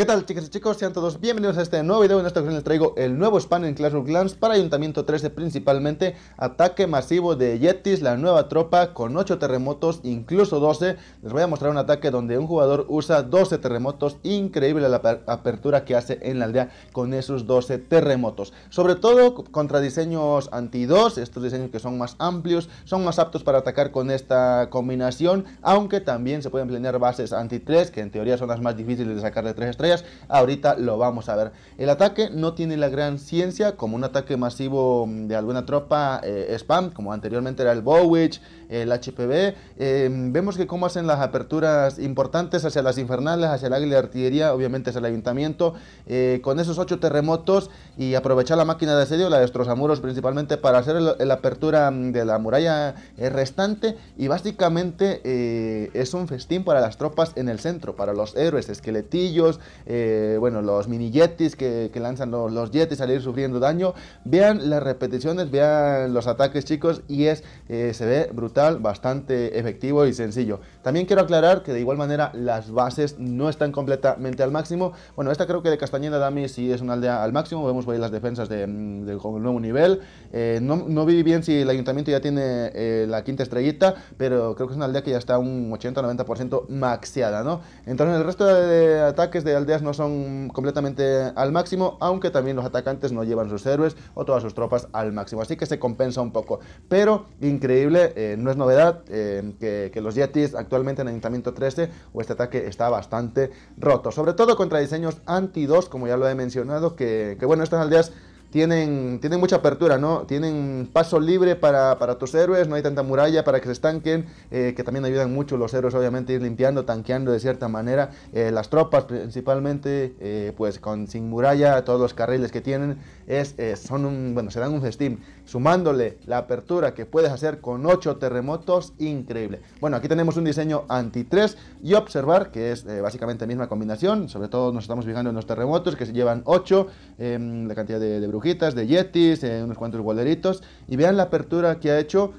¿Qué tal chicas y chicos? Sean todos bienvenidos a este nuevo video. En esta ocasión les traigo el nuevo spam en Clash of Clans para Ayuntamiento 13 principalmente. Ataque masivo de Yetis, la nueva tropa con 8 terremotos, incluso 12. Les voy a mostrar un ataque donde un jugador usa 12 terremotos. Increíble la apertura que hace en la aldea con esos 12 terremotos. Sobre todo contra diseños anti-2, estos diseños que son más amplios, son más aptos para atacar con esta combinación. Aunque también se pueden planear bases anti-3, que en teoría son las más difíciles de sacar de 3 estrellas ahorita lo vamos a ver. El ataque no tiene la gran ciencia como un ataque masivo de alguna tropa eh, spam, como anteriormente era el Bowitch, el HPV. Em, vemos que cómo hacen las aperturas importantes hacia las infernales, hacia el águila de artillería, obviamente hacia el ayuntamiento, eh, con esos ocho terremotos y aprovechar la máquina de asedio, la de destrozamuros principalmente, para hacer la apertura de la muralla eh, restante y básicamente es un festín para las tropas en el centro, para los héroes, esqueletillos, eh, bueno, los mini yetis que, lanzan los, los, yetis al ir sufriendo daño. Vean las repeticiones, vean los ataques chicos y es, eh, se ve brutal, bastante efectivo y sencillo. También quiero aclarar que de igual manera las bases no están completamente al máximo. Bueno, esta creo que de Castañeda Dami sí es una aldea al máximo, vemos las defensas de, mm, del nuevo nivel. Eh, no, no, vi bien si el ayuntamiento ya tiene la quinta estrellita, pero creo que es una aldea que ya está un 80-90% maxiada, ¿no? Entonces el resto de ataques de aldeas no son completamente al máximo, aunque también los atacantes no llevan sus héroes o todas sus tropas al máximo, así que se compensa un poco. Pero increíble, eh, no es novedad eh, que, los Yetis actualmente en Ayuntamiento 13 o este ataque está bastante roto, sobre todo contra diseños anti-2, como ya lo he mencionado, que, que bueno, estas aldeas tienen, tienen mucha apertura, ¿no? Tienen paso libre para, tus héroes, no hay tanta muralla para que se estanquen, eh, que también ayudan mucho los héroes, obviamente, ir limpiando, tanqueando de cierta manera. Eh, las tropas, principalmente, eh, pues con sin muralla, todos los carriles que tienen, es, son un, bueno, se dan un festín. Sumándole la apertura que puedes hacer con 8 terremotos, increíble. Bueno, aquí tenemos un diseño anti-3 y observar que es básicamente la misma combinación, sobre todo nos estamos fijando en los terremotos que se llevan 8, em, la cantidad de, de de yetis, eh, unos cuantos boleritos. Y vean la apertura que ha hecho.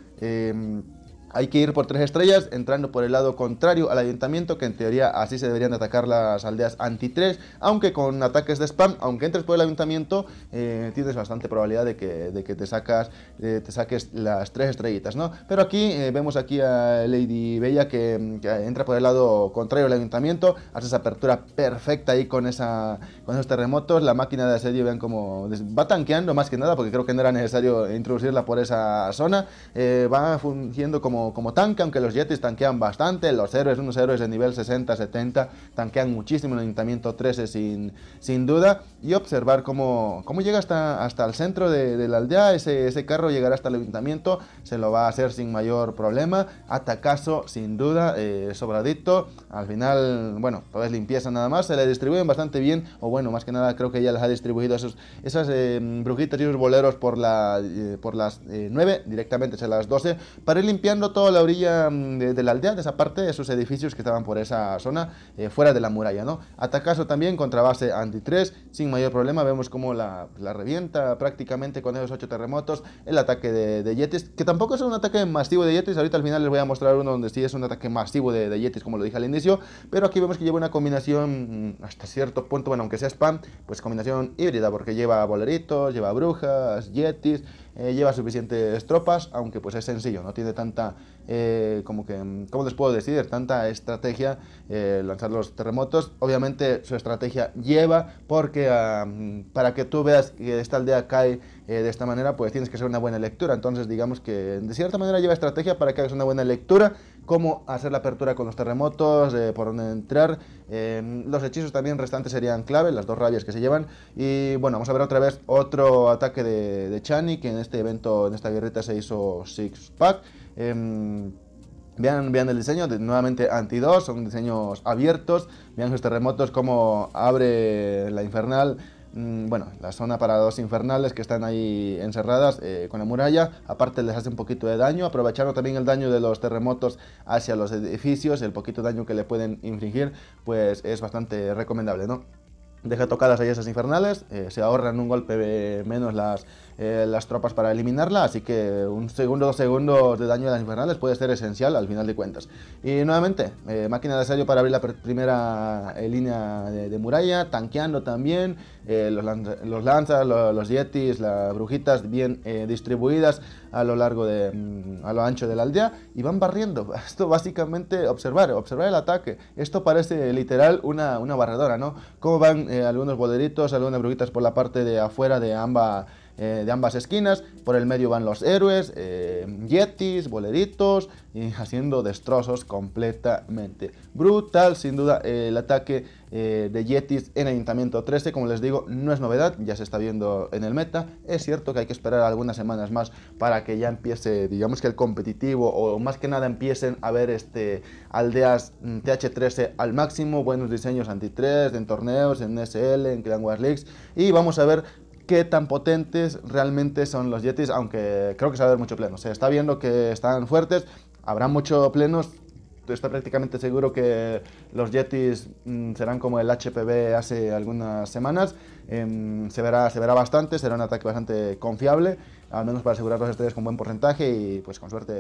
Eh, hay que ir por tres estrellas, entrando por el lado contrario al ayuntamiento, que en teoría así se deberían atacar las aldeas anti-3, aunque con ataques de spam, aunque entres por el ayuntamiento, eh, tienes bastante probabilidad de que, de que te, sacas, te saques las tres estrellitas, ¿no? Pero aquí eh, vemos aquí a Lady Bella que, entra por el lado contrario al ayuntamiento, hace esa apertura perfecta ahí con, esa, con esos terremotos, la máquina de asedio, vean cómo va tanqueando más que nada, porque creo que no era necesario introducirla por esa zona, eh, va fungiendo como como, tanque, aunque los Yetis tanquean bastante, los héroes, unos héroes de nivel 60, 70, tanquean muchísimo en el Ayuntamiento 13 sin, sin duda, y observar cómo, cómo llega hasta, hasta el centro de, la aldea, ese, ese, carro llegará hasta el Ayuntamiento, se lo va a hacer sin mayor problema, atacazo sin duda, eh, sobradito, al final, bueno, pues limpieza nada más, se le distribuyen bastante bien, o bueno, más que nada creo que ya les ha distribuido esos, esas eh, brujitas y esos boleros por, la, eh, por las 9, directamente a las 12, para ir limpiando toda la orilla mm, de, la aldea, de esa parte, de esos edificios que estaban por esa zona, eh, fuera de la muralla, ¿no? Atacazo también contra base anti-3, sin mayor problema, vemos cómo la, revienta prácticamente con esos 8 terremotos, el ataque de, Yetis, que tampoco es un ataque masivo de Yetis, ahorita al final les voy a mostrar uno donde sí es un ataque masivo de, de Yetis, como lo dije al inicio, pero aquí vemos que lleva una combinación mm, hasta cierto punto, bueno, aunque sea spam, pues combinación híbrida, porque lleva boleritos, lleva brujas, Yetis, eh, lleva suficientes tropas, aunque pues es sencillo, no tiene tanta, eh, como que, ¿cómo les puedo decir? Tanta estrategia eh, lanzar los terremotos. Obviamente su estrategia lleva, porque para que tú veas que esta aldea cae de esta manera, pues tienes que hacer una buena lectura. Entonces digamos que de cierta manera lleva estrategia para que hagas una buena lectura, cómo hacer la apertura con los terremotos, por dónde entrar. los hechizos también restantes serían clave, las dos rabias que se llevan. Y bueno, vamos a ver otra vez otro ataque de, de Chani, que en este evento, en esta guerrita se hizo Six Pack. Em, vean, vean el diseño, de, nuevamente anti-2, son diseños abiertos. Vean los terremotos, cómo abre la infernal. Mm, bueno, la zona para dos infernales que están ahí encerradas eh, con la muralla. Aparte les hace un poquito de daño, aprovechando también el daño de los terremotos hacia los edificios, el poquito daño que le pueden infligir, pues es bastante recomendable, ¿no? deja tocadas ahí esas infernales, eh, se ahorran un golpe menos las, eh, las tropas para eliminarla, así que un segundo dos segundos de daño a las infernales puede ser esencial al final de cuentas. Y nuevamente, máquina de asedio para abrir la primera línea de, muralla, tanqueando también, los, los, lanzas, los, yetis, las brujitas bien distribuidas a lo largo de, mm, a lo ancho de la aldea y van barriendo. Esto básicamente, observar, observar el ataque. Esto parece literal una, una barredora, ¿no? Cómo van eh, algunos boleritos, algunas brujitas por la parte de afuera de ambas, eh, de ambas esquinas. Por el medio van los héroes, eh, yetis, boleritos, haciendo destrozos completamente. Brutal, sin duda, el ataque de yetis en Ayuntamiento 13. Como les digo, no es novedad, ya se está viendo en el meta. Es cierto que hay que esperar algunas semanas más para que ya empiece, digamos que el competitivo, o más que nada empiecen a ver este, aldeas mm, TH13 al máximo, buenos diseños anti-3 en torneos, en SL, en Clan Wars Leagues. Y vamos a ver qué tan potentes realmente son los Yetis, aunque creo que se va a ver mucho pleno. Se está viendo que están fuertes, habrá mucho plenos. Estoy prácticamente seguro que los Yetis mm, serán como el HPV hace algunas semanas. Em, se, verá, se verá bastante, será un ataque bastante confiable, al menos para asegurar los estrellas con buen porcentaje y pues con suerte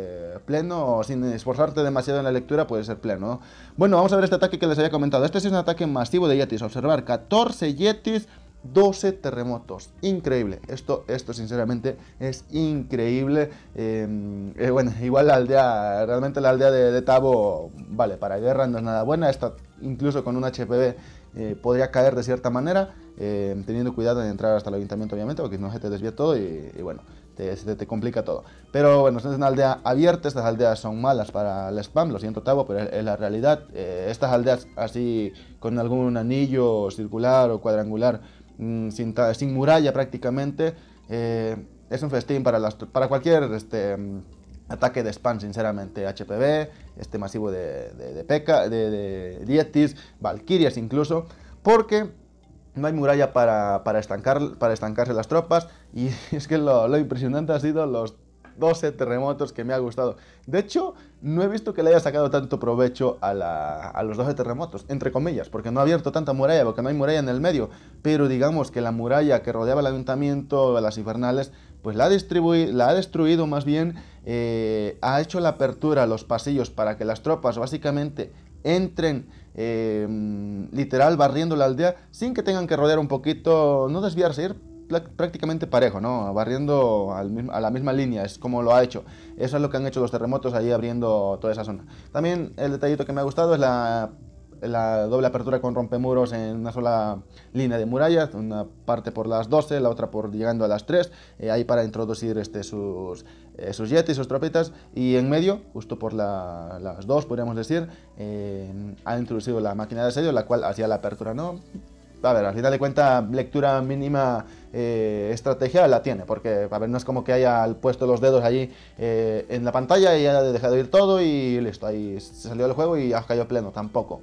pleno o sin esforzarte demasiado en la lectura puede ser pleno. Bueno, vamos a ver este ataque que les había comentado. Este es un ataque masivo de Yetis. Observar 14 Yetis 12 terremotos. Increíble. Esto, esto sinceramente es increíble. Em, eh, bueno, igual la aldea, realmente la aldea de, Tabo, vale, para guerra no es nada buena. Esta, incluso con un HPV, eh, podría caer de cierta manera, em, teniendo cuidado en entrar hasta el ayuntamiento, obviamente, porque si no se te desvía todo y, bueno, te, se te, complica todo. Pero bueno, es una aldea abierta, estas aldeas son malas para el spam, lo siento Tabo, pero es, la realidad. Eh, estas aldeas así, con algún anillo circular o cuadrangular, Mm, sin, muralla prácticamente. Eh, es un festín para, para cualquier este, mm, ataque de spam, sinceramente. HPV, este masivo de, de, de P.E.K.K.A, de, de Dietis, Valkyrias incluso, porque no hay muralla para, para, estancar, para estancarse las tropas. Y es que lo impresionante ha sido los 12 terremotos que me ha gustado. De hecho, no he visto que le haya sacado tanto provecho a, los 12 terremotos, entre comillas, porque no ha abierto tanta muralla, porque no hay muralla en el medio. Pero digamos que la muralla que rodeaba el ayuntamiento, las infernales, pues la ha, la ha destruido más bien, eh, ha hecho la apertura a los pasillos para que las tropas básicamente entren eh, literal barriendo la aldea sin que tengan que rodear un poquito, no desviarse, ir prácticamente parejo, ¿no? Barriendo a la misma línea, es como lo ha hecho. Eso es lo que han hecho los terremotos ahí abriendo toda esa zona. También el detallito que me ha gustado es la, doble apertura con rompemuros en una sola línea de murallas, una parte por las 12, la otra por llegando a las 3, eh, ahí para introducir este, sus, eh, sus sus tropitas, y en medio, justo por las 2, podríamos decir, eh, ha introducido la máquina de asedio, la cual hacía la apertura, ¿no? A ver, al final de cuentas, lectura mínima eh, estrategia la tiene, porque a ver, no es como que haya puesto los dedos allí eh, en la pantalla y haya dejado ir todo y listo, ahí se salió del juego y ha caído pleno, tampoco.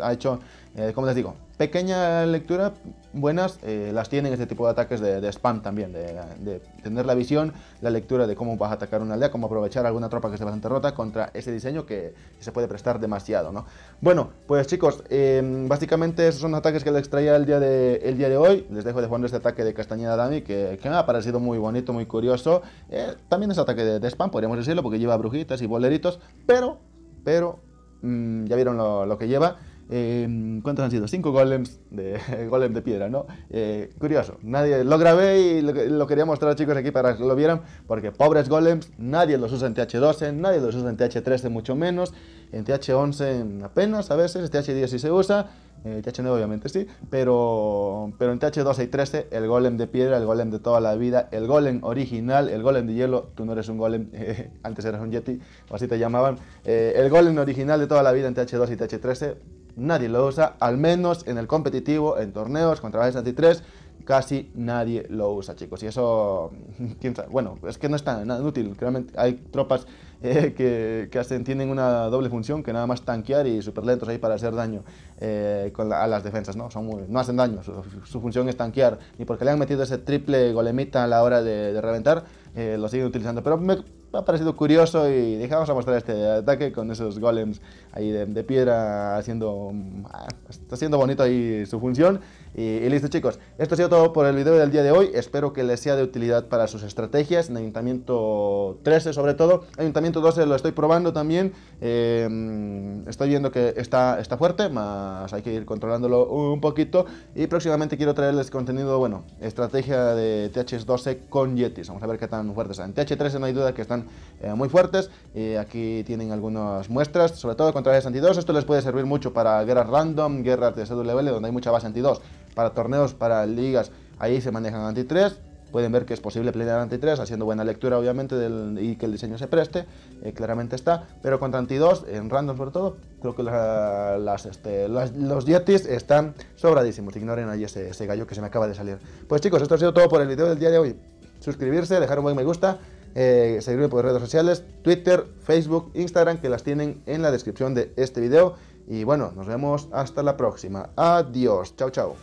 ha hecho, eh, como les digo, pequeña lectura, buenas, eh, las tienen este tipo de ataques de, spam también, de, tener la visión, la lectura de cómo vas a atacar una aldea, cómo aprovechar alguna tropa que esté bastante rota contra ese diseño que, se puede prestar demasiado, ¿no? Bueno, pues chicos, em, básicamente esos son ataques que les traía el día de, el día de hoy, les dejo de este ataque de Castañeda Dami, que, me ha parecido muy bonito, muy curioso, eh, también es ataque de, spam, podríamos decirlo, porque lleva brujitas y boleritos, pero, pero, mm, ya vieron lo que lleva, Em, ¿Cuántos han sido? Cinco golems de golem de piedra, ¿no? Eh, curioso, nadie lo grabé y lo, quería mostrar chicos aquí para que lo vieran, porque pobres golems, nadie los usa en TH12, nadie los usa en TH13 mucho menos, en TH11 apenas a veces, TH10 sí se usa, eh, TH9 obviamente sí, pero, pero en TH12 y 13 el golem de piedra, el golem de toda la vida, el golem original, el golem de hielo, tú no eres un golem, antes eras un yeti, o así te llamaban, eh, el golem original de toda la vida en TH2 y TH13 nadie lo usa, al menos en el competitivo, en torneos contra la anti-3, casi nadie lo usa, chicos. Y eso, quién sabe, bueno, es que no es tan útil. Realmente hay tropas eh, que, que hacen, tienen una doble función, que nada más tanquear y súper lentos ahí para hacer daño eh, con a las defensas, ¿no? Son no hacen daño, su, función es tanquear. Y porque le han metido ese triple golemita a la hora de, reventar, eh, lo siguen utilizando. Pero me ha parecido curioso y dije, vamos a mostrar este ataque con esos golems ahí de, piedra haciendo, ah, está haciendo bonito ahí su función. Y, listo chicos, esto ha sido todo por el video del día de hoy, espero que les sea de utilidad para sus estrategias, en Ayuntamiento 13 sobre todo, Ayuntamiento 12 lo estoy probando también, eh, estoy viendo que está, está fuerte, más hay que ir controlándolo un poquito. Y próximamente quiero traerles contenido, bueno, estrategia de TH12 con Yetis, vamos a ver qué tan fuertes. En TH13 no hay duda que están eh, muy fuertes, y aquí tienen algunas muestras, sobre todo contra base anti-2, esto les puede servir mucho para guerras random, guerras de CWL donde hay mucha base anti-2, para torneos, para ligas, ahí se manejan anti-3, pueden ver que es posible pelear anti-3, haciendo buena lectura obviamente y que el diseño se preste, eh, claramente está, pero contra anti-2, en random sobre todo, creo que las, este, los Yetis están sobradísimos, ignoren ahí ese, ese gallo que se me acaba de salir. Pues chicos, esto ha sido todo por el video del día de hoy, suscribirse, dejar un buen me gusta, eh, seguirme por redes sociales, Twitter, Facebook, Instagram, que las tienen en la descripción de este video. Y bueno, nos vemos hasta la próxima. Adiós. Chao, chao.